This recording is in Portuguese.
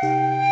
Música